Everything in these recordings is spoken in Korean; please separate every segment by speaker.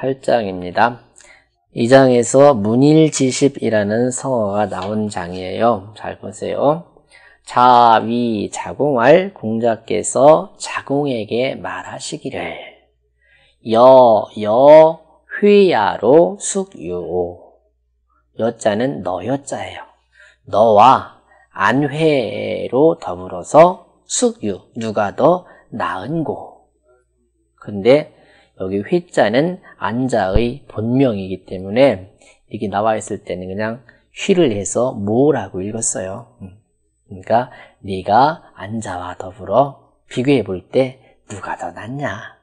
Speaker 1: 8장입니다. 이 장에서 문일지십이라는 성어가 나온 장이에요. 잘 보세요. 자위 자공할 공자께서 자공에게 말하시기를 여, 여, 회야로 숙유 여자는 너 여자예요. 너와 안회로 더불어서 숙유 누가 더 나은고 근데 여기 회자는 안자의 본명이기 때문에 이게 나와 있을 때는 그냥 휘를 해서 모라고 읽었어요. 음. 그러니까 네가 안자와 더불어 비교해 볼 때 누가 더 낫냐?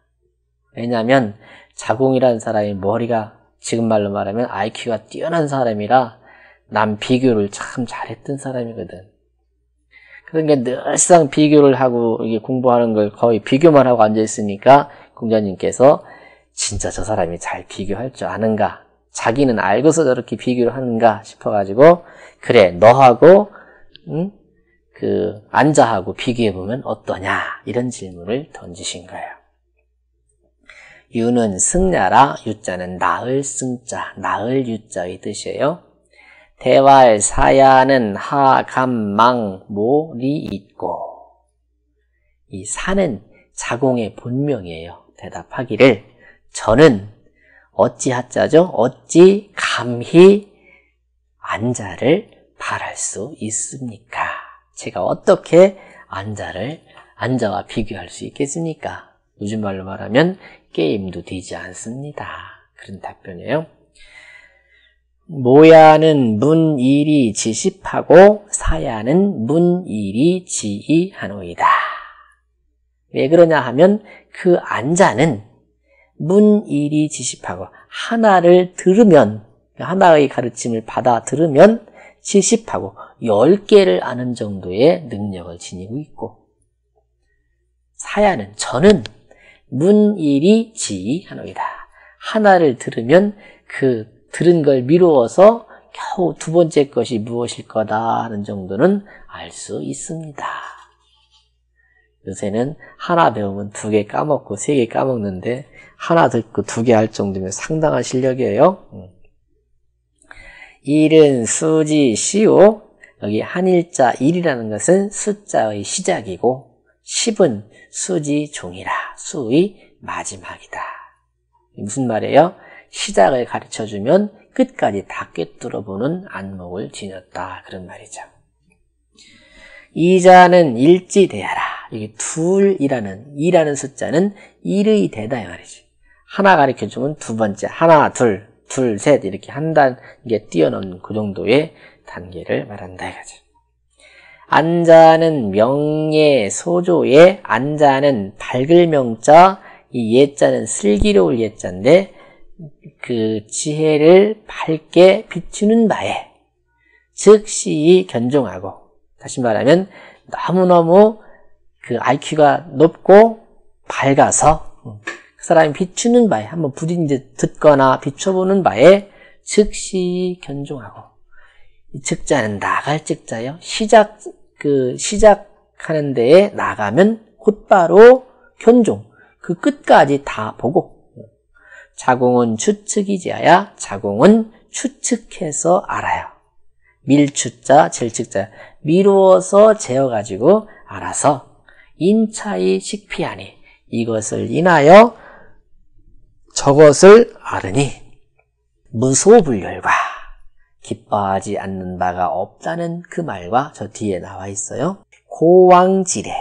Speaker 1: 왜냐하면 자공이라는 사람이 머리가 지금 말로 말하면 IQ가 뛰어난 사람이라 남 비교를 참 잘했던 사람이거든. 그러니까 늘상 비교를 하고 공부하는 걸 거의 비교만 하고 앉아 있으니까 공자님께서 진짜 저 사람이 잘 비교할 줄 아는가? 자기는 알고서 저렇게 비교를 하는가 싶어가지고 그래 너하고 응? 그 안자하고 비교해 보면 어떠냐 이런 질문을 던지신 거예요. 유는 승자라 유자는 나을 승자 나을 유자의 뜻이에요. 대활 사야는 하감망 모리 있고 이 사는 자공의 본명이에요. 대답하기를 저는 어찌 하자죠? 어찌 감히 안자를 바랄 수 있습니까? 제가 어떻게 안자를 안자와 비교할 수 있겠습니까? 요즘 말로 말하면 게임도 되지 않습니다. 그런 답변이에요. 모야는 문일이 지십하고 사야는 문일이 지이하노이다. 왜 그러냐 하면 그 안자는 문일이 지십하고 하나를 들으면 하나의 가르침을 받아 들으면 지십하고 열 개를 아는 정도의 능력을 지니고 있고 사야는 저는 문일이 지하노이다. 하나를 들으면 그 들은 걸 미루어서 겨우 두 번째 것이 무엇일 거다 하는 정도는 알 수 있습니다. 요새는 하나 배우면 두 개 까먹고 세 개 까먹는데 하나 듣고 두 개 할 정도면 상당한 실력이에요. 음. 일은 수지 시오 여기 한일자 일이라는 것은 숫자의 시작이고 10은 수지 종이라 수의 마지막이다. 무슨 말이에요? 시작을 가르쳐 주면 끝까지 다 꿰뚫어보는 안목을 지녔다. 그런 말이죠. 이자는 일지대하라. 여기 둘이라는 이라는 숫자는 일의 대다 이 말이지. 하나 가르쳐 주면 두 번째 하나 둘 둘 셋 이렇게 한 단계 뛰어넘는 그 정도의 단계를 말한다 이거죠. 안자는 명예 소조의 안자는 밝을 명자 이 예자는 슬기로울 예자인데 그 지혜를 밝게 비추는 바에 즉시 견종하고 다시 말하면 너무너무 그 IQ가 높고 밝아서 그 사람이 비추는 바에 한번 부디 이제 듣거나 비춰보는 바에 즉시 견종하고 이 즉자는 나갈 즉자요. 시작 그 시작하는 데에 나가면 곧바로 견종. 그 끝까지 다 보고 자공은 추측이지야 자공은 추측해서 알아요. 밀추자, 질축자. 미루어서 재어가지고 알아서 인차의 식피하니 이것을 인하여 저것을 아르니 무소불열과 기뻐하지 않는 바가 없다는 그 말과 저 뒤에 나와 있어요. 고왕지례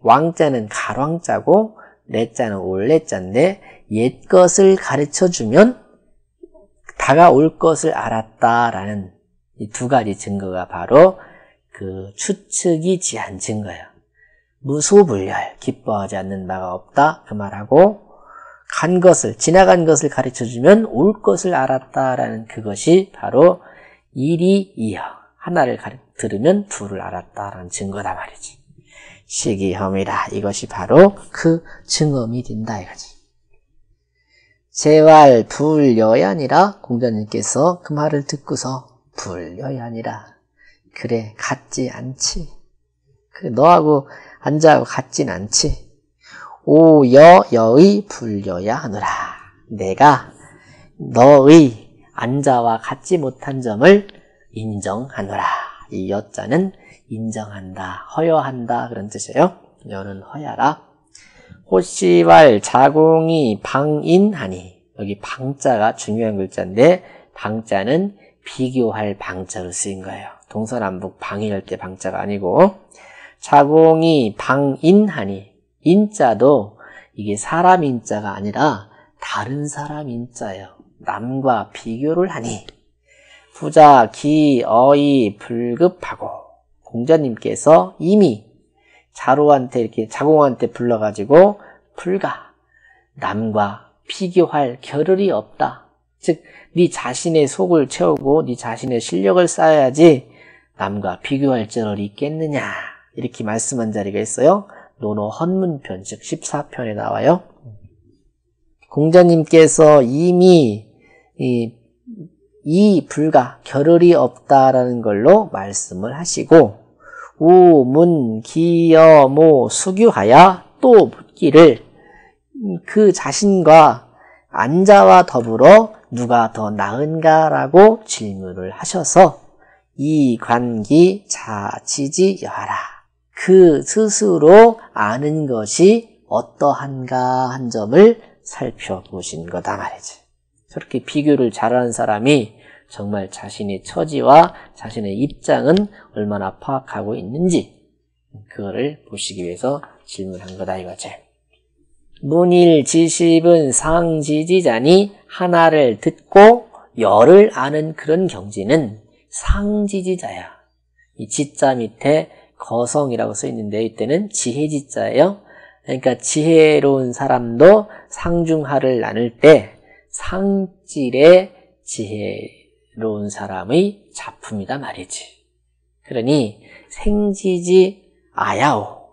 Speaker 1: 왕자는 가왕자고 내자는 올레자인데 옛 것을 가르쳐 주면 다가올 것을 알았다라는 이 두 가지 증거가 바로 그 추측이 지한 증거예요. 무소불열, 기뻐하지 않는 바가 없다 그 말하고 간 것을 지나간 것을 가르쳐 주면 올 것을 알았다라는 그것이 바로 일이 이어 하나를 가르, 들으면 둘을 알았다라는 증거다 말이지. 시기혐이라 이것이 바로 그 증언이 된다 이거지. 재활 불여야니라 공자님께서 그 말을 듣고서 불여야니라 그래 같지 않지 그래 너하고 앉아하고 같진 않지 오여 여의 불여야 하노라 내가 너의 안자와 같지 못한 점을 인정하노라. 이 여자는 인정한다, 허여한다 그런 뜻이에요. 여는 허야라. 호시왈 자공이 방인하니 여기 방자가 중요한 글자인데 방자는 비교할 방자로 쓰인 거예요. 동서남북 방위할 때 방자가 아니고 자공이 방인하니 인자도 이게 사람 인자가 아니라 다른 사람 인자예요. 남과 비교를 하니 부자 기 어이 불급하고 공자님께서 이미 자로한테 이렇게 자공한테 불러가지고 불가 남과 비교할 겨를이 없다. 즉, 네 자신의 속을 채우고 네 자신의 실력을 쌓아야지 남과 비교할 저럴이 있겠느냐 이렇게 말씀한 자리가 있어요. 노노 헌문편 즉 14편에 나와요. 공자님께서 이미 이, 이 불가 겨를이 없다라는 걸로 말씀을 하시고 우문 기여모 수규하여 또 묻기를 그 자신과 안자와 더불어 누가 더 나은가라고 질문을 하셔서 이 관기 자지지여하라. 그 스스로 아는 것이 어떠한가 한 점을 살펴보신 거다 말이지. 저렇게 비교를 잘하는 사람이 정말 자신의 처지와 자신의 입장은 얼마나 파악하고 있는지 그거를 보시기 위해서 질문한 거다 이거지. 문일 지십은 상지지자니 하나를 듣고 열을 아는 그런 경지는 상지지자야. 이 지자 밑에 거성이라고 써 있는데 이때는 지혜지자예요. 그러니까 지혜로운 사람도 상중하를 나눌 때 상질의 지혜로운 사람의 작품이다 말이지. 그러니 생지지 아야오.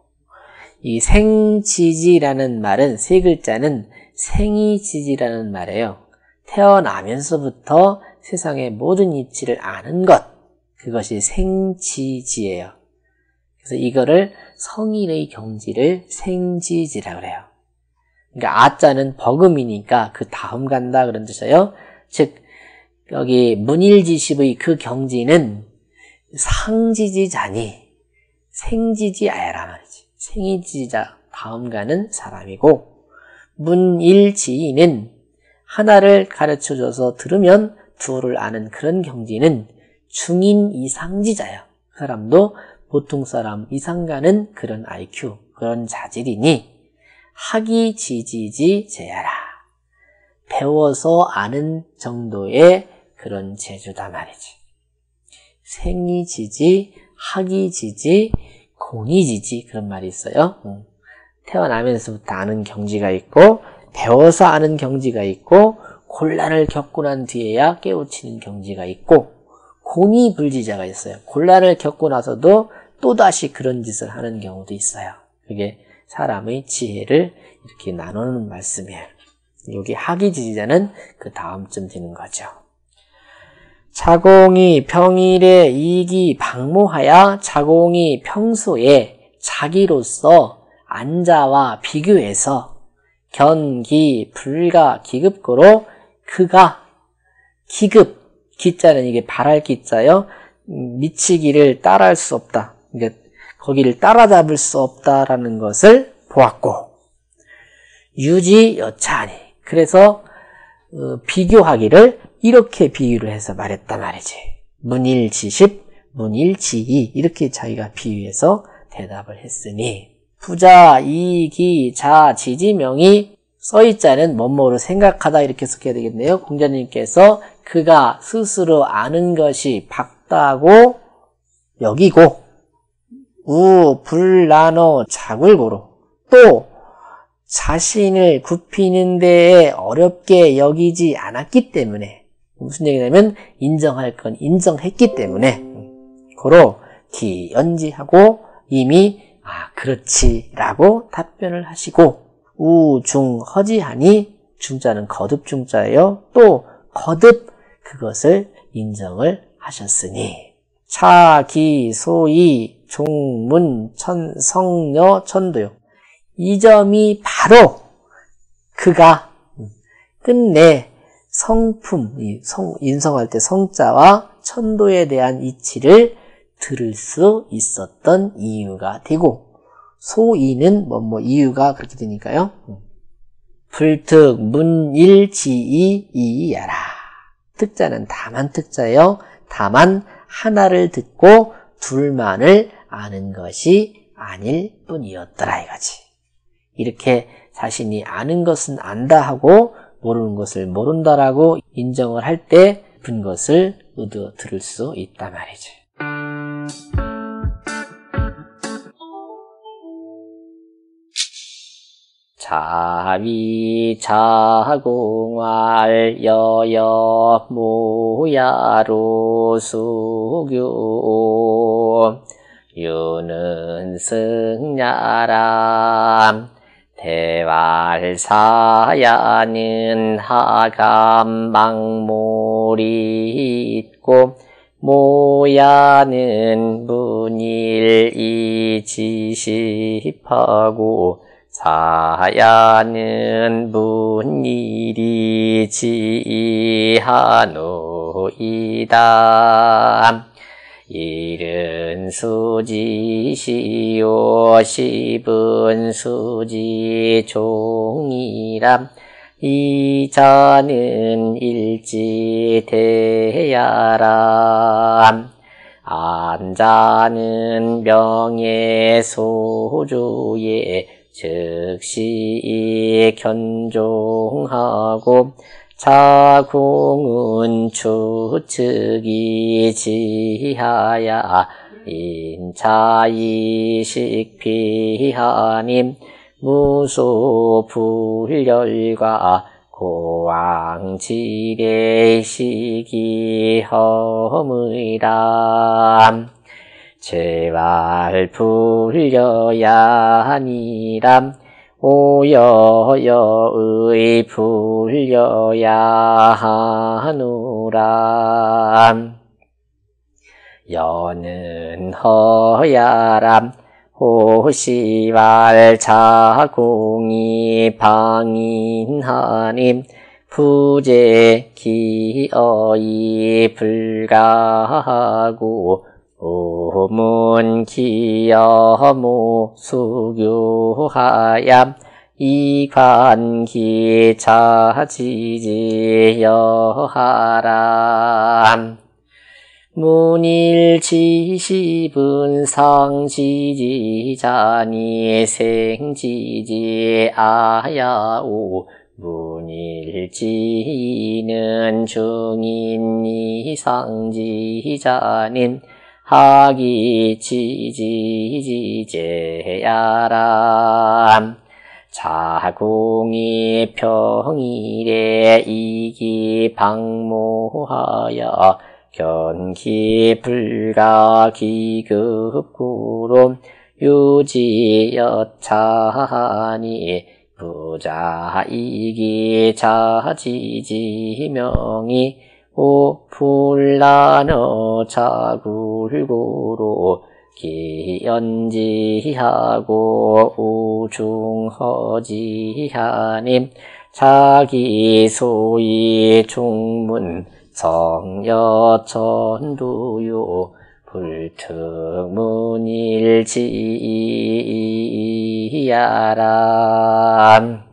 Speaker 1: 이 생지지라는 말은 세 글자는 생이지지라는 말이에요. 태어나면서부터 세상의 모든 이치를 아는 것. 그것이 생지지예요. 그래서 이거를 성인의 경지를 생지지라 그래요. 그러니까 아자는 버금이니까 그 다음 간다 그런 뜻이에요. 즉 여기 문일지십의 그 경지는 상지지자니 생지지 아야라 말이지. 생이지자 다음 가는 사람이고 문일지는 하나를 가르쳐줘서 들으면 두를 아는 그런 경지는 중인 이상지자야. 사람도 보통 사람 이상 가는 그런 IQ, 그런 자질이니 학이 지지지 제야라. 배워서 아는 정도의 그런 재주다 말이지. 생이 지지, 학이 지지, 공이 지지 그런 말이 있어요. 태어나면서부터 아는 경지가 있고 배워서 아는 경지가 있고 곤란을 겪고 난 뒤에야 깨우치는 경지가 있고 공이 불지자가 있어요. 곤란을 겪고 나서도 또다시 그런 짓을 하는 경우도 있어요. 그게 사람의 지혜를 이렇게 나누는 말씀이에요. 여기 학이 지지자는 그 다음쯤 되는 거죠. 자공이 평일에 이기 방모하여 자공이 평소에 자기로서 안자와 비교해서 견기 불가 기급고로 그가 기급 기자는 이게 바랄 기자요 미치기를 따라할 수 없다. 그러니까 거기를 따라잡을 수 없다라는 것을 보았고 유지 여차하니 그래서 어, 비교하기를 이렇게 비유를 해서 말했단 말이지. 문일지십, 문일지이 이렇게 자기가 비유해서 대답을 했으니 부자, 이기, 자, 지지명이 써있자는 뭐뭐로 생각하다 이렇게 써야 되겠네요. 공자님께서 그가 스스로 아는 것이 박다고 여기고 우, 불나노, 자굴고로 또 자신을 굽히는 데에 어렵게 여기지 않았기 때문에 무슨 얘기냐면 인정할 건 인정했기 때문에 고로 기연지하고 이미 아 그렇지 라고 답변을 하시고 우중 허지하니 중자는 거듭 중자예요. 또 거듭 그것을 인정을 하셨으니 차기 소이 종문 천 성녀 천도요. 이 점이 바로 그가 끝내 성품, 이 성, 인성할 때 성자와 천도에 대한 이치를 들을 수 있었던 이유가 되고 소이는 뭐뭐 이유가 그렇게 되니까요. 불특 문일지이 이야라. 특자는 다만 특자예요. 다만 하나를 듣고 둘만을 아는 것이 아닐 뿐이었더라 이거지. 이렇게 자신이 아는 것은 안다 하고 모르는 것을 모른다라고 인정을 할 때 분 것을 얻어 들을 수 있단 말이죠. 자위 자공할 여여 모야로 수교 유는 승야람 대왈사야는 하감망몰이 있고 모야는 문일이 지십하고 사야는 문일이 지하노이다. 일은 수지시오 십은 수지 종이람. 이자는 일지 대야람. 안자는 명예 소주에 즉시 견종하고 자궁은 추측이 지하야. 인차이식 피하님 무소 불열과 고왕지례 시기 허무이람 제발 불려야 하니람 오여여의 불려야 하누람 여는 허야람 호시발 자공이 방인하님 부재 기어이 불가하고 오문 기여무 수교하얌 이관기 차지지여하람. 문일지십은 상지지자니 생지지 아야오. 문일지는 중인이 상지자님 하기 지지지제야람 자궁이 평일에 이기 방모하여 견기 불가 기급구로 유지여차하니 부자이기 자지지명이 오불라너 자굴고로 기연지하고 우중허지하님 자기 소위 중문 성여천두요. 불특문일지야람